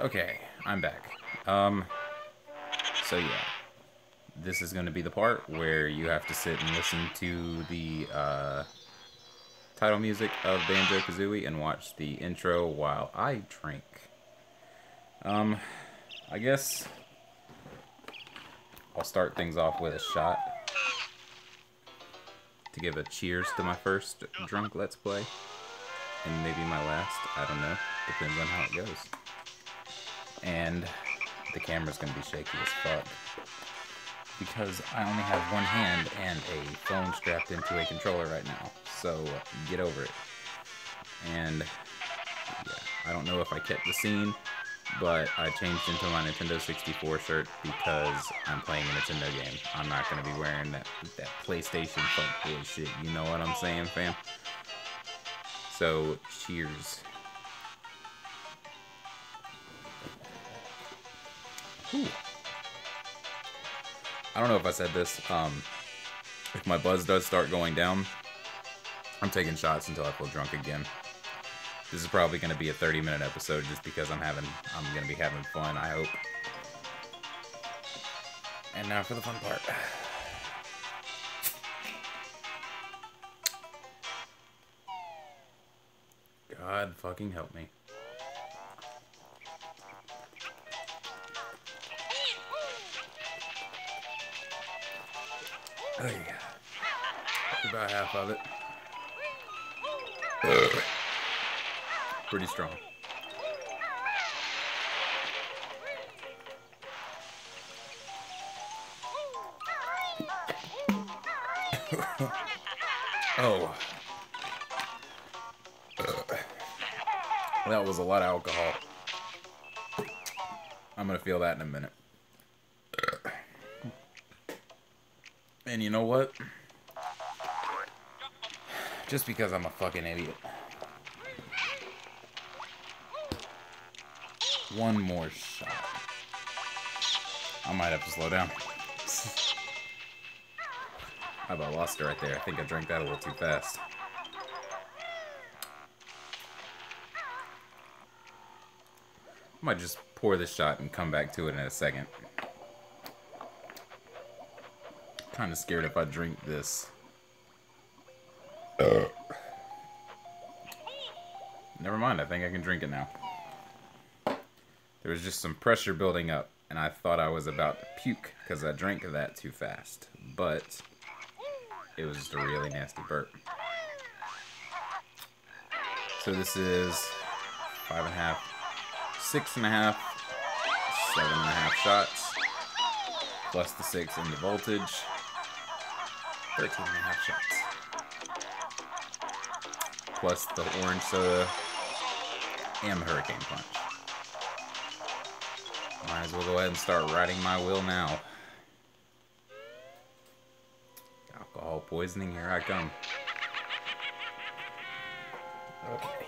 Okay, I'm back. Um, so yeah, this is going to be the part where you have to sit and listen to the uh, title music of Banjo Kazooie and watch the intro while I drink. Um, I guess I'll start things off with a shot to give a cheers to my first drunk Let's Play. And maybe my last, I don't know. Depends on how it goes. And the camera's gonna be shaky as fuck. Because I only have one hand and a phone strapped into a controller right now. So get over it. And yeah, I don't know if I kept the scene, but I changed into my Nintendo 64 shirt because I'm playing a Nintendo game. I'm not gonna be wearing that that PlayStation fuckboy shit. You know what I'm saying, fam? So, cheers. Ooh. I don't know if I said this. Um, if my buzz does start going down, I'm taking shots until I feel drunk again. This is probably going to be a 30 minute episode just because I'm having, I'm going to be having fun, I hope. And now for the fun part. God fucking help me. Oh yeah. About half of it. Pretty strong. oh. That was a lot of alcohol. I'm gonna feel that in a minute. And you know what? Just because I'm a fucking idiot. One more shot. I might have to slow down. How about lost it right there? I think I drank that a little too fast. I might just pour this shot and come back to it in a second. Kind of scared if I drink this. Uh. Never mind, I think I can drink it now. There was just some pressure building up, and I thought I was about to puke because I drank that too fast. But it was just a really nasty burp. So this is five and a half six and a half, seven and a half shots, plus the six in the voltage, 13 and a half shots, plus the orange soda and the hurricane punch. Might as well go ahead and start riding my wheel now. Alcohol poisoning, here I come. Okay.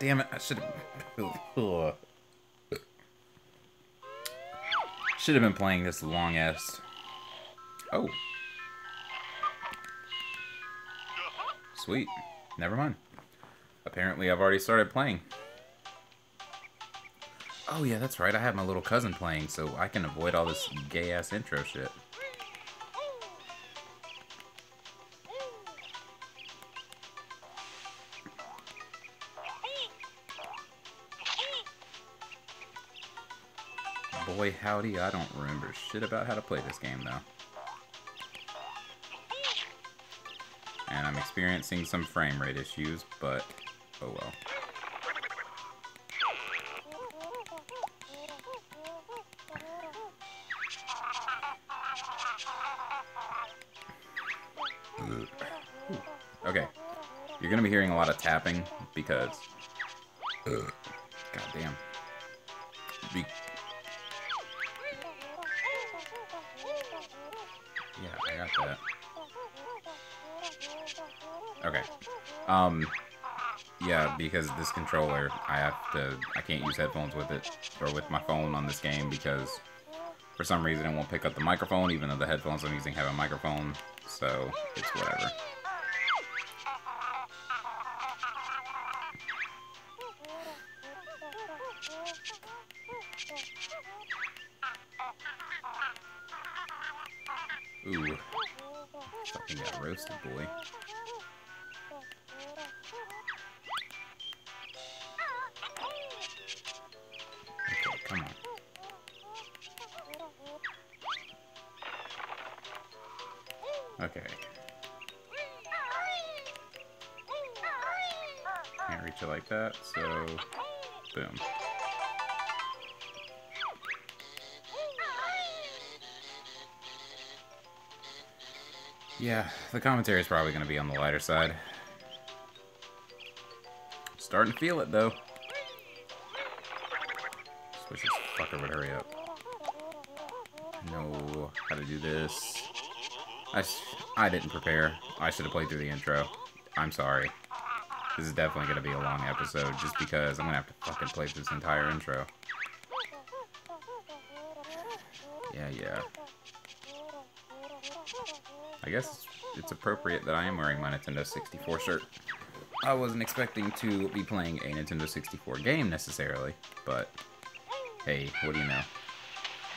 Damn it, I should have... Should have been playing this long ass... Oh. Sweet. Never mind. Apparently I've already started playing. Oh yeah, that's right, I have my little cousin playing, so I can avoid all this gay-ass intro shit. boy howdy, I don't remember shit about how to play this game, though. And I'm experiencing some frame rate issues, but oh well. Okay. You're gonna be hearing a lot of tapping because... God damn. Be that. Okay. Um, yeah, because this controller, I have to, I can't use headphones with it, or with my phone on this game, because for some reason it won't pick up the microphone, even though the headphones I'm using have a microphone, so it's whatever. Ooh. Fucking got roasted, boy. Like that, so boom. Yeah, the commentary is probably going to be on the lighter side. Starting to feel it, though. Just this fucker would hurry up. No, how to do this. I, I didn't prepare. I should have played through the intro. I'm sorry. This is definitely going to be a long episode, just because I'm going to have to fucking play this entire intro. Yeah, yeah. I guess it's appropriate that I am wearing my Nintendo 64 shirt. I wasn't expecting to be playing a Nintendo 64 game necessarily, but hey, what do you know?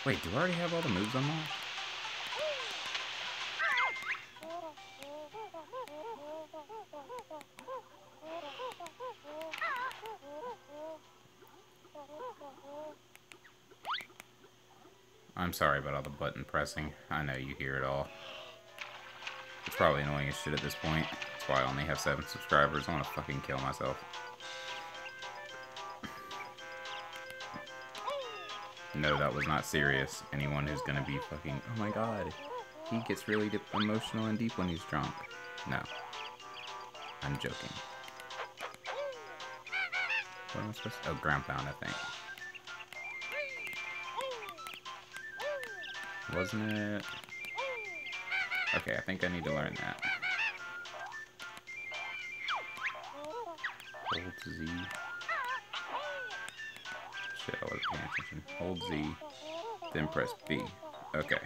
Wait, do I already have all the moves unlocked? I'm sorry about all the button pressing. I know you hear it all. It's probably annoying as shit at this point. That's why I only have seven subscribers. I want to fucking kill myself. No, that was not serious. Anyone who's gonna be fucking, oh my god, he gets really emotional and deep when he's drunk. No. I'm joking. What am I supposed to, oh, ground pound, I think. Wasn't it? Okay, I think I need to learn that. Hold Z. Shit, I wasn't paying attention. Hold Z, then press B. Okay.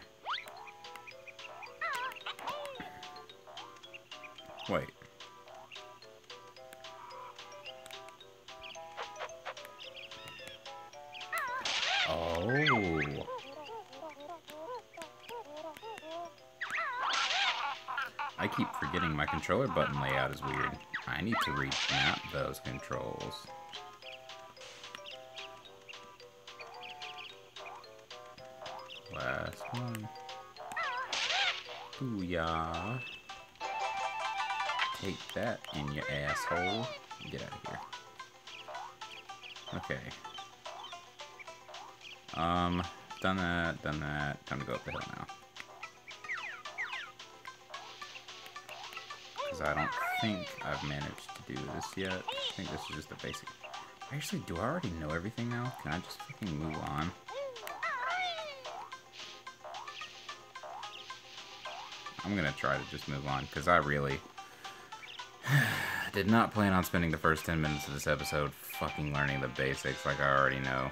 Wait. Oh. Keep forgetting my controller button layout is weird. I need to remap those controls. Last one. Booyah. Take that in your asshole. Get out of here. Okay. Um, done that, done that. Time to go up the hill now. Because I don't think I've managed to do this yet. I think this is just a basic... Actually, do I already know everything now? Can I just fucking move on? I'm gonna try to just move on, because I really did not plan on spending the first 10 minutes of this episode fucking learning the basics like I already know.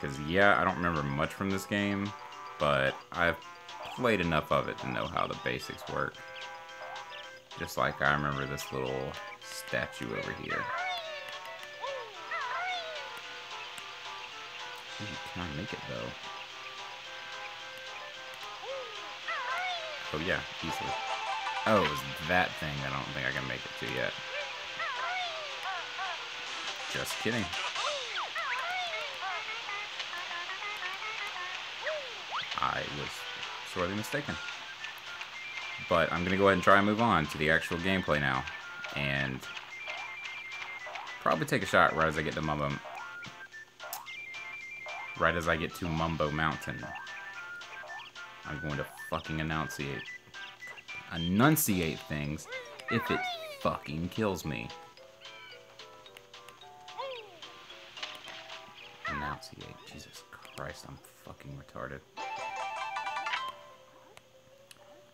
Because, yeah, I don't remember much from this game, but I've played enough of it to know how the basics work. Just like I remember this little statue over here. Ooh, can I make it, though? Oh, yeah, easily. Oh, it was that thing I don't think I can make it to yet. Just kidding. I was sorely mistaken. But I'm going to go ahead and try and move on to the actual gameplay now. And probably take a shot right as I get to Mumbo... Right as I get to Mumbo Mountain. I'm going to fucking enunciate. Enunciate things if it fucking kills me. Enunciate. Jesus Christ, I'm fucking retarded.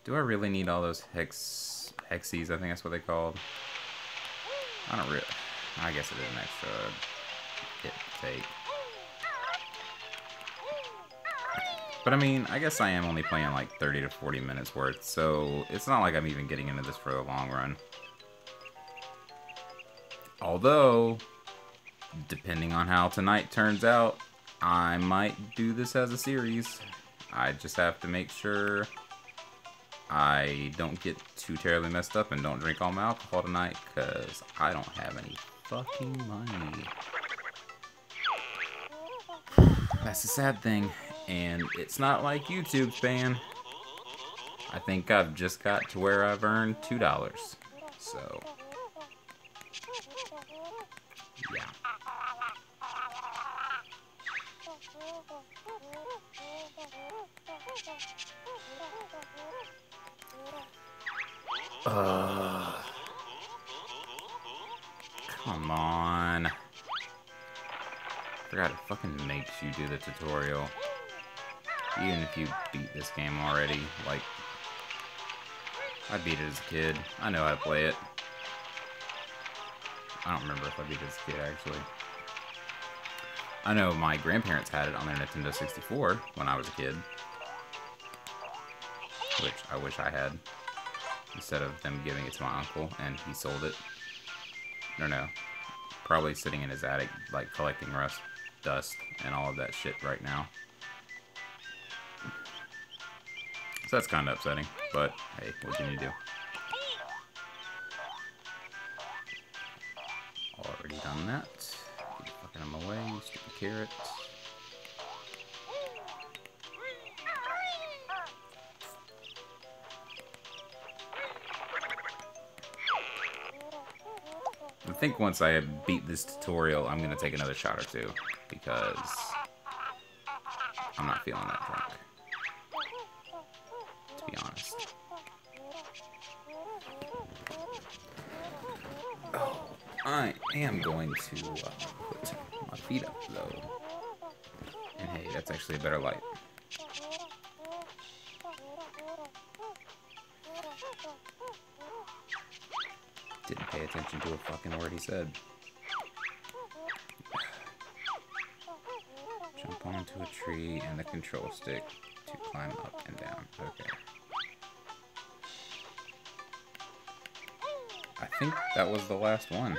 Do I really need all those hex hexes? I think that's what they called. I don't really. I guess it is an extra hit take. But I mean, I guess I am only playing like 30 to 40 minutes worth, so it's not like I'm even getting into this for the long run. Although, depending on how tonight turns out, I might do this as a series. I just have to make sure I don't get too terribly messed up and don't drink all my alcohol tonight because I don't have any fucking money. That's the sad thing. And it's not like YouTube's ban. I think I've just got to where I've earned $2. So, Uh, come on. Forgot it fucking makes you do the tutorial. Even if you beat this game already, like, I beat it as a kid. I know how to play it. I don't remember if I beat it as a kid, actually. I know my grandparents had it on their Nintendo 64 when I was a kid. Which I wish I had. Instead of them giving it to my uncle, and he sold it. No, no. Probably sitting in his attic, like, collecting rust, dust, and all of that shit right now. So that's kind of upsetting, but hey, what can you do? Already done that. Get fucking them away, stupid. Think once I beat this tutorial, I'm going to take another shot or two, because I'm not feeling that drunk. To be honest. Oh, I am going to uh, put my feet up, though. And hey, that's actually a better light. Didn't pay attention to a fucking word he said. Jump onto a tree and the control stick to climb up and down. Okay. I think that was the last one.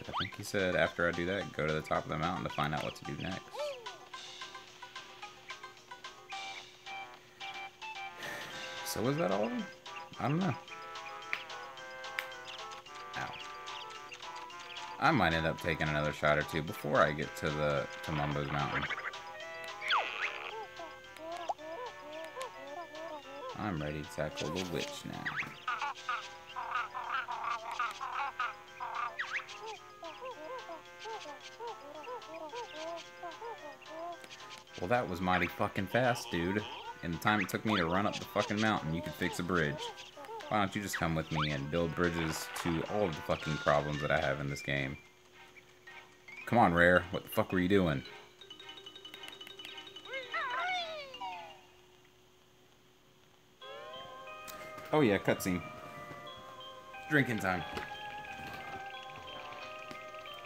I think he said after I do that, go to the top of the mountain to find out what to do next. So was that all of them? I don't know. Ow. I might end up taking another shot or two before I get to the to Mumbo's Mountain. I'm ready to tackle the witch now. Well, that was mighty fucking fast, dude. In the time it took me to run up the fucking mountain, you could fix a bridge. Why don't you just come with me and build bridges to all of the fucking problems that I have in this game? Come on, Rare. What the fuck were you doing? Oh yeah, cutscene. Drinking time.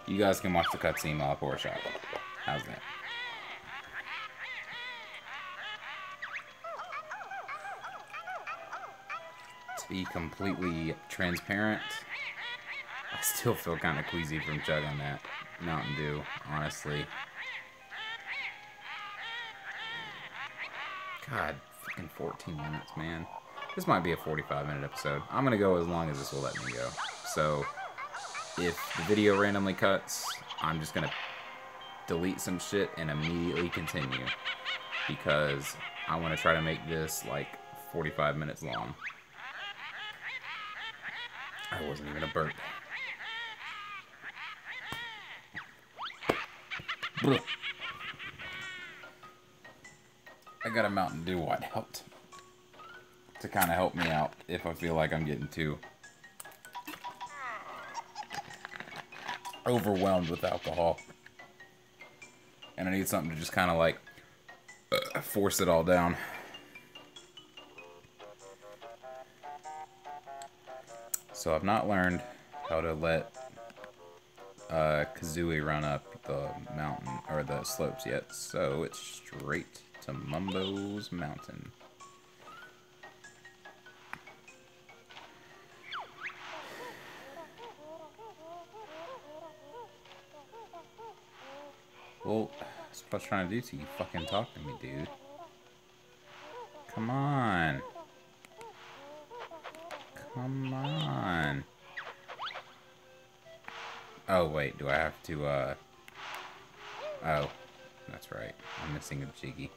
You guys can watch the cutscene while I pour a shot. How's that? Be completely transparent, I still feel kind of queasy from chugging that Mountain Dew, honestly. God, fucking 14 minutes, man. This might be a 45 minute episode. I'm to go as long as this will let me go. So, if the video randomly cuts, I'm just to delete some shit and immediately continue. Because I want to try to make this like 45 minutes long. I wasn't even a burp. I got a Mountain Dew What helped to kind of help me out if I feel like I'm getting too overwhelmed with alcohol. And I need something to just kind of like uh, force it all down. So I've not learned how to let uh, Kazooie run up the mountain, or the slopes yet, so it's straight to Mumbo's Mountain. Well, that's what I was trying to do to you. Fucking talk to me, dude. Come on. Come on. Oh, wait. Do I have to, uh... Oh. That's right. I'm missing a Jiggy.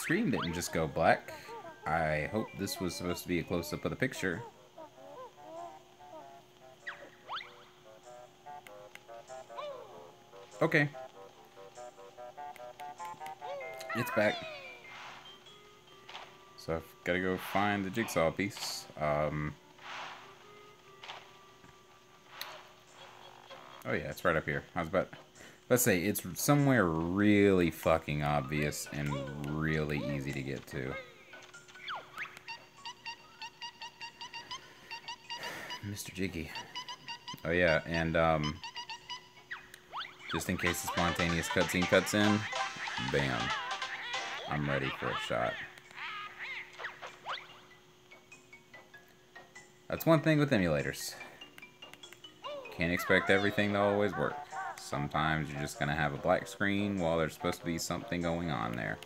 Screen didn't just go black. I hope this was supposed to be a close-up of the picture. Okay. It's back. So I've got to go find the jigsaw piece. Um, oh yeah, it's right up here. Was about... Let's say it's somewhere really fucking obvious and really easy to get to. Mr. Jiggy. Oh yeah, and um, just in case the spontaneous cutscene cuts in, bam, I'm ready for a shot. That's one thing with emulators. Can't expect everything to always work. Sometimes you're just going to have a black screen while there's supposed to be something going on there.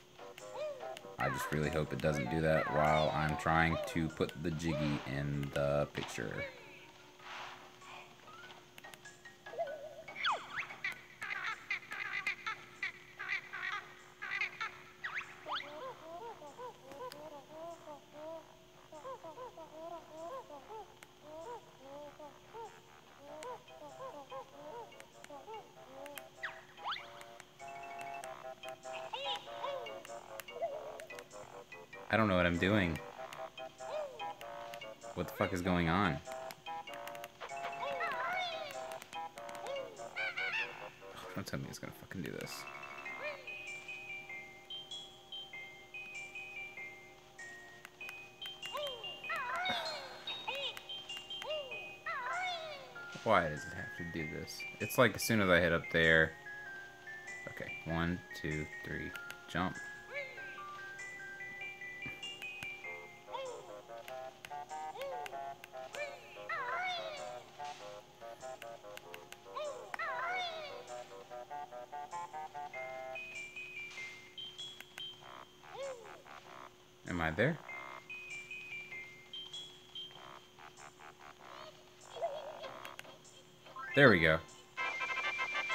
I just really hope it doesn't do that while I'm trying to put the Jiggy in the picture. I don't know what I'm doing. What the fuck is going on? Don't tell me it's gonna fucking do this. Why does it have to do this? It's like as soon as I hit up there. Okay, one, two, three, jump. There we go.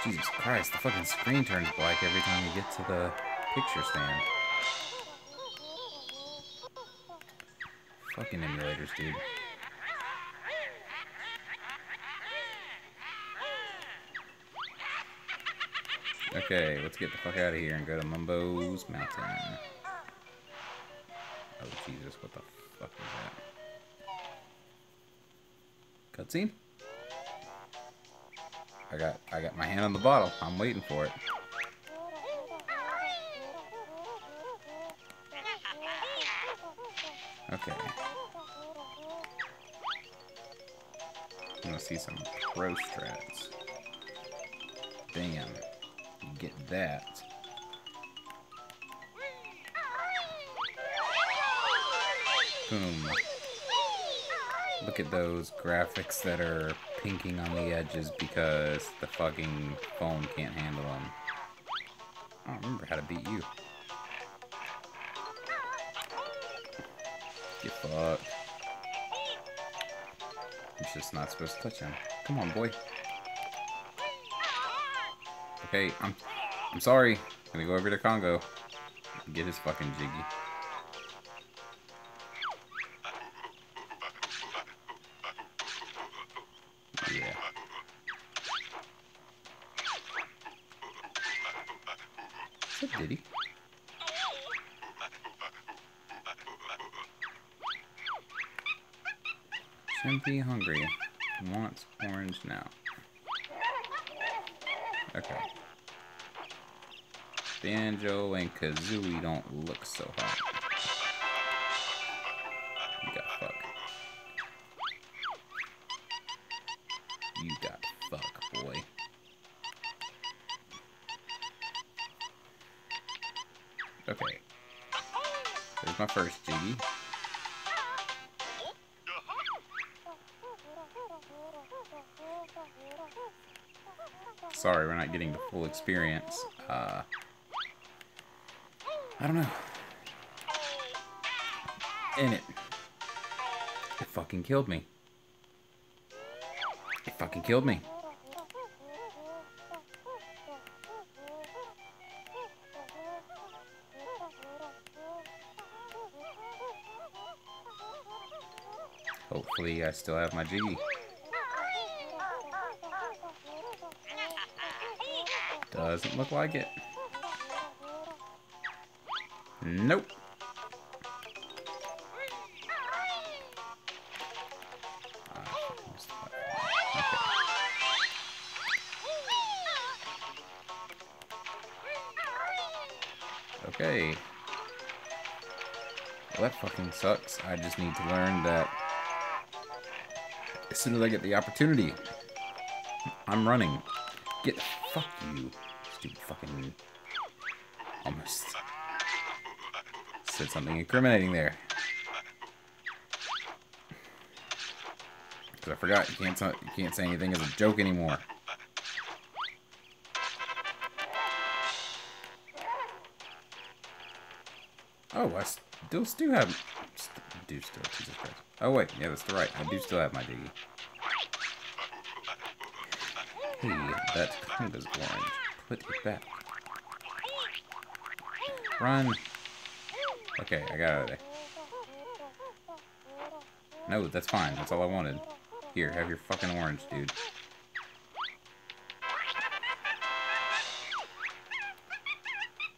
Jesus Christ, the fucking screen turns black every time you get to the picture stand. Fucking emulators, dude. Okay, let's get the fuck out of here and go to Mumbo's Mountain. Oh, Jesus, what the fuck is that? Cutscene? I got I got my hand on the bottle. I'm waiting for it. Okay. I'm gonna see some pro strats. Bam. Get that. Boom. Look at those graphics that are pinking on the edges because the fucking phone can't handle them. I don't remember how to beat you. Get fucked. I'm just not supposed to touch him. Come on, boy. Okay, I'm I'm sorry. I'm gonna go over to Conga. Get his fucking jiggy. Banjo and Kazooie don't look so hot. You got fuck. You got fuck, boy. Okay. There's my first Jiggy. Sorry, we're not getting the full experience. Uh, I don't know. And it... It fucking killed me. It fucking killed me. Hopefully I still have my Jiggy. Doesn't look like it. Nope. Okay. Well, that fucking sucks. I just need to learn that as soon as I get the opportunity, I'm running. Get fuck you, stupid fucking almost said something incriminating there. Because I forgot you can't you can't say anything as a joke anymore. Oh, I still do have do still Jesus Christ. Oh wait, yeah, that's the right. I do still have my diggy. Hey, that Conga's orange. Put it back. Run! Okay, I got out of there. No, that's fine. That's all I wanted. Here, have your fucking orange, dude.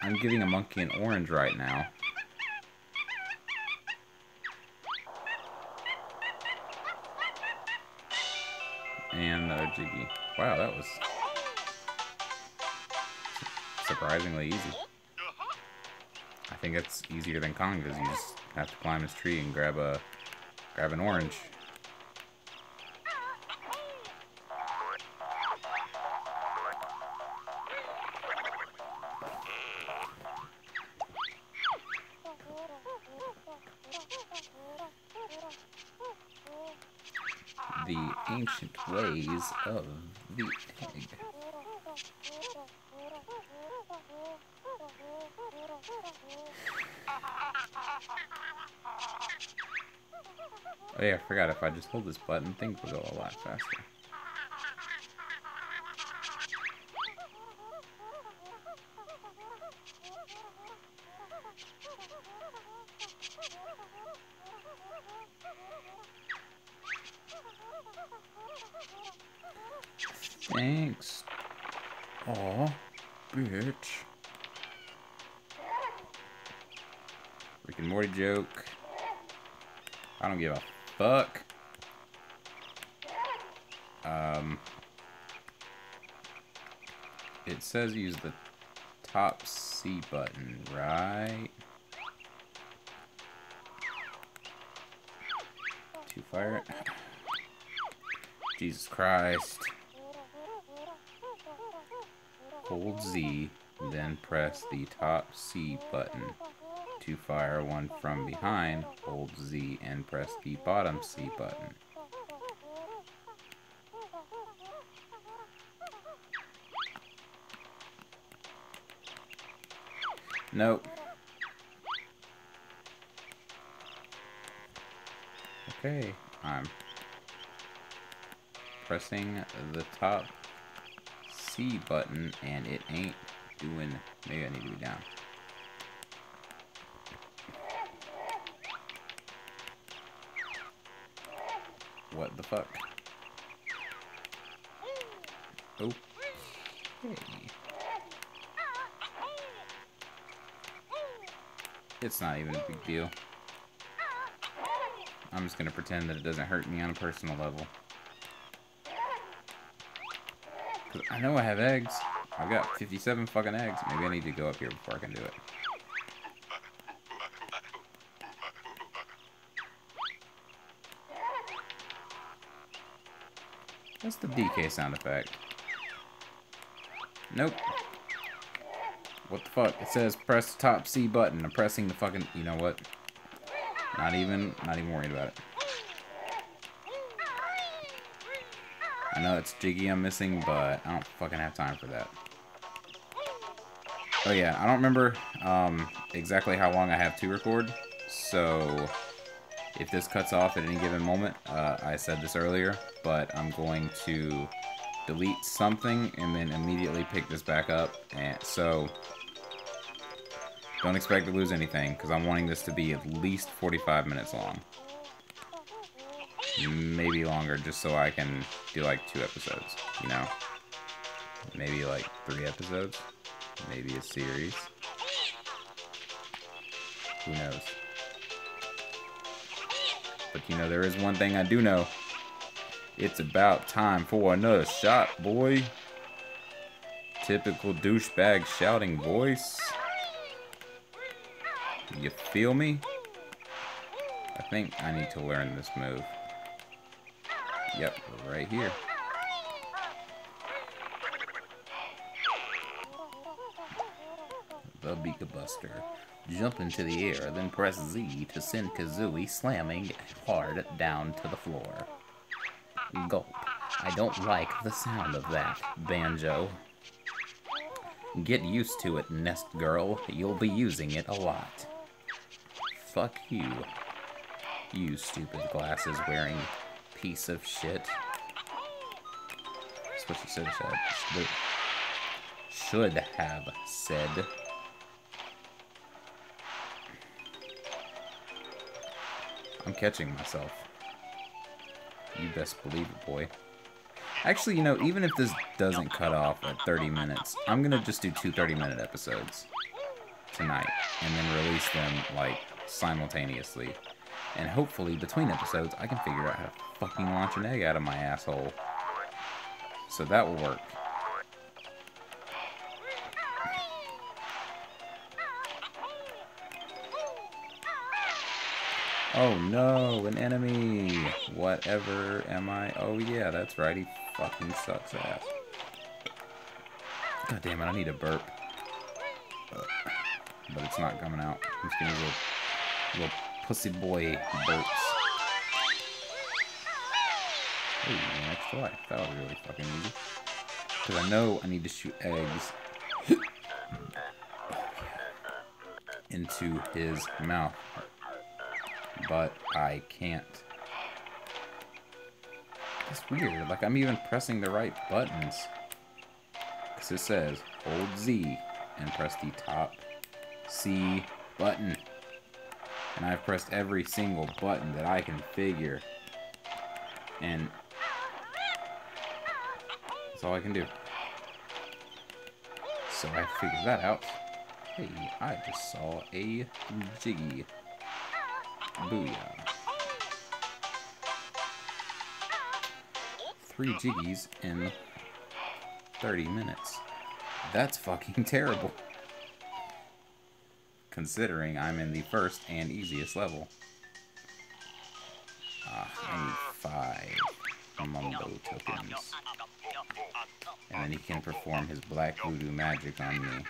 I'm giving a monkey an orange right now. And another Jiggy. Wow, that was surprisingly easy. I think it's easier than Kong because You just have to climb his tree and grab a grab an orange. the ancient ways of the egg. Oh yeah, I forgot if I just hold this button, things will go a lot faster. Thanks. Aw, bitch. Rick and Morty joke. I don't give a fuck. Um, it says use the top C button, right? To fire it. Jesus Christ. Hold Z, then press the top C button. To fire one from behind, hold Z and press the bottom C button. Nope. Okay, I'm pressing the top C button and it ain't doing, maybe I need to be down. What the fuck? Oh. Okay. It's not even a big deal. I'm just gonna pretend that it doesn't hurt me on a personal level. I know I have eggs. I've got 57 fucking eggs. Maybe I need to go up here before I can do it. The DK sound effect. Nope. What the fuck? It says press the top C button. I'm pressing the fucking... You know what? Not even... Not even worried about it. I know it's Jiggy I'm missing, but I don't fucking have time for that. Oh yeah, I don't remember um, exactly how long I have to record, so if this cuts off at any given moment, uh, I said this earlier, but I'm going to delete something and then immediately pick this back up. And so don't expect to lose anything because I'm wanting this to be at least 45 minutes long. Maybe longer just so I can do like two episodes, you know? Maybe like three episodes. Maybe a series. Who knows? You know, there is one thing I do know. It's about time for another shot, boy. Typical douchebag shouting voice. You feel me? I think I need to learn this move. Yep, right here. The Beaker Buster. Jump into the air, then press Z to send Kazooie slamming hard down to the floor. Gulp. I don't like the sound of that, Banjo. Get used to it, Nest Girl. You'll be using it a lot. Fuck you. You stupid glasses wearing piece of shit. That's what she should have said. Should have said. I'm catching myself. You best believe it, boy. Actually, you know, even if this doesn't cut off at 30 minutes, I'm going to just do two 30-minute episodes tonight and then release them, like, simultaneously. And hopefully, between episodes, I can figure out how to fucking launch an egg out of my asshole. So that will work. Oh no, an enemy! Whatever am I? Oh yeah, that's right, he fucking sucks ass. God damn it, I need a burp. But it's not coming out. I'm just gonna little, little pussy boy burps. Ooh, next life. That was really fucking easy. Because I know I need to shoot eggs into his mouth but I can't. It's weird, like I'm even pressing the right buttons. Because it says, hold Z and press the top C button. And I've pressed every single button that I can figure. And that's all I can do. So I figured that out. Hey, I just saw a Jiggy. Booyah. Three jiggies in 30 minutes. That's fucking terrible. Considering I'm in the first and easiest level. Ah, I need five Mumbo tokens. And then he can perform his black voodoo magic on me.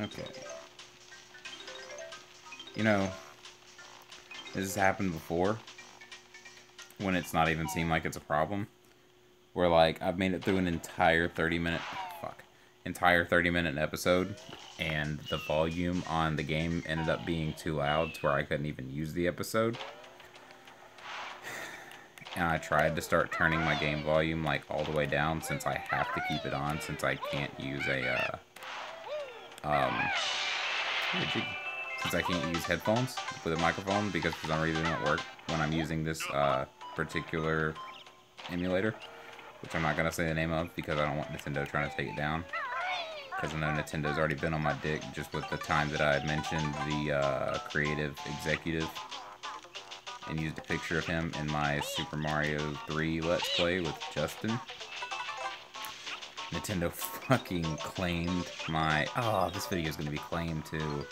Okay. You know, this has happened before when it's not even seemed like it's a problem. Where, like, I've made it through an entire 30 minute, fuck, entire 30 minute episode, and the volume on the game ended up being too loud to where I couldn't even use the episode. And I tried to start turning my game volume, like, all the way down since I have to keep it on since I can't use a, uh, um, since I can't use headphones with a microphone because for some reason it don't work when I'm using this uh, particular emulator, which I'm not going to say the name of because I don't want Nintendo trying to take it down. Because I know Nintendo's already been on my dick just with the time that I mentioned the uh, creative executive and used a picture of him in my Super Mario 3 Let's Play with Justin. Nintendo fucking claimed my... Oh, this video is going to be claimed too.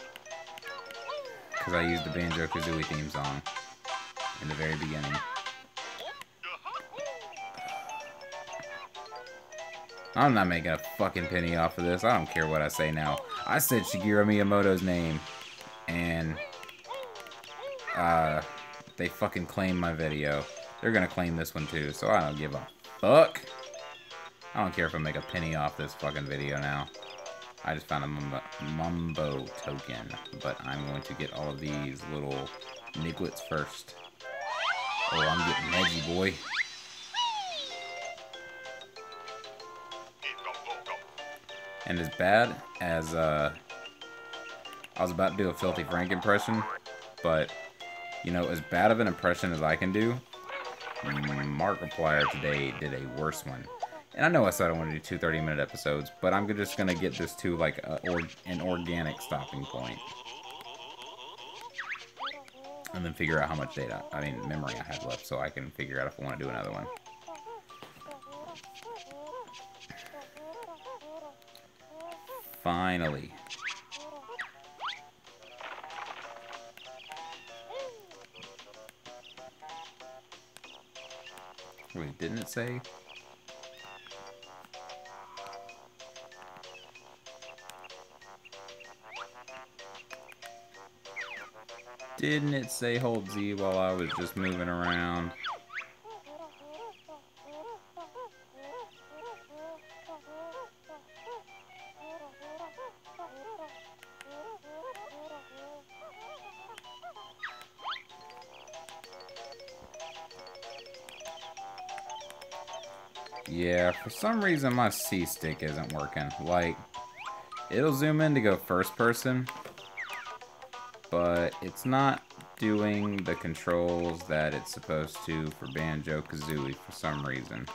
Because I used the Banjo-Kazooie theme song. in the very beginning. I'm not making a fucking penny off of this. I don't care what I say now. I said Shigeru Miyamoto's name, and uh, they fucking claimed my video. They're gonna claim this one too, so I don't give a fuck. I don't care if I make a penny off this fucking video now. I just found a Mumbo, token, but I'm going to get all of these little nigglets first. Oh, I'm getting edgy, boy. And as bad as, uh, I was about to do a Filthy Frank impression, but, you know, as bad of an impression as I can do, Markiplier today did a worse one. And I know I said I want to do two 30-minute episodes, but I'm just going to get this to, like, a, or, an organic stopping point. And then figure out how much data, I mean, memory I have left, so I can figure out if I want to do another one. Finally. Wait, didn't it say? Didn't it say hold Z while I was just moving around? Yeah, for some reason my C-stick isn't working. Like, it'll zoom in to go first person, but it's not doing the controls that it's supposed to for Banjo-Kazooie for some reason.